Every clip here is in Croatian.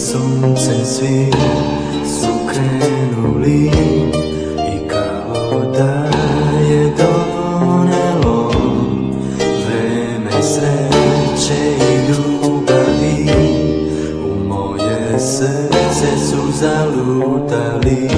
suncem svi su krenuli I kao da je donelo Vreme sreće i ljubavi. U moje srce su zalutali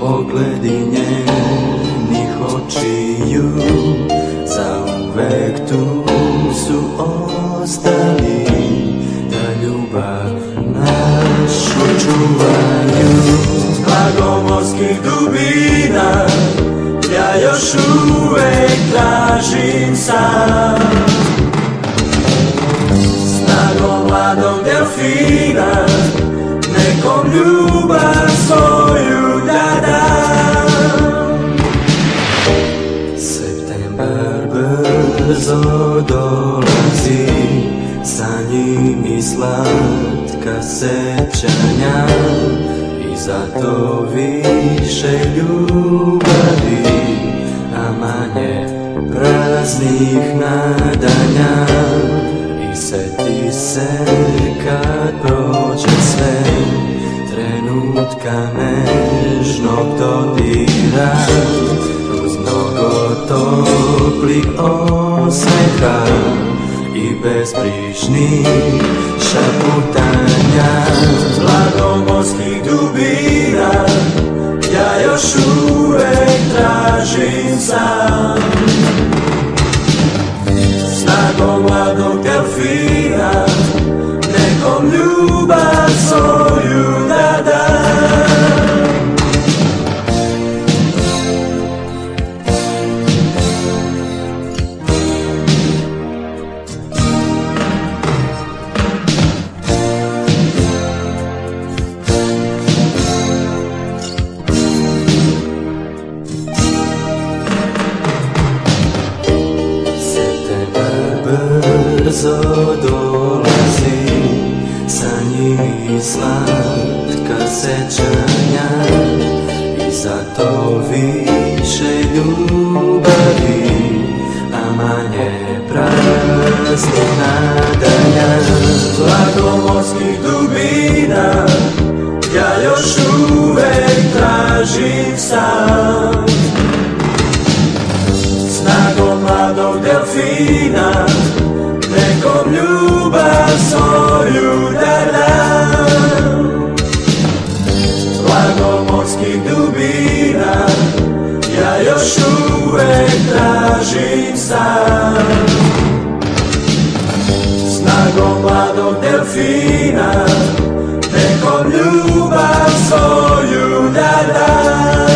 Pogledi njenih očiju. Zauvek tu su ostali delfina Nekom ljubav svoju da dam. Septembar brzo dolazi Sa njim i slatka sećanja. I zato više ljubavi A manje praznih nadanja. I seti se Trenutka nežnog dodira Uz mnogo toplih osmeha I bezbrižnih šaputanja. Glagomorskih dubina Ja još uvek brzo dolazi Sa njim i slatka sećanja I zato više ljubavi A manje praznih nadanja. Glagomorskih dubina Ja još uvek tražim sam fina Nekom ljubav svoju dadam Lagomorskih dubina Ja još uvek tražim sam. Snagom mladog delfina Nekom ljubav svoju dadam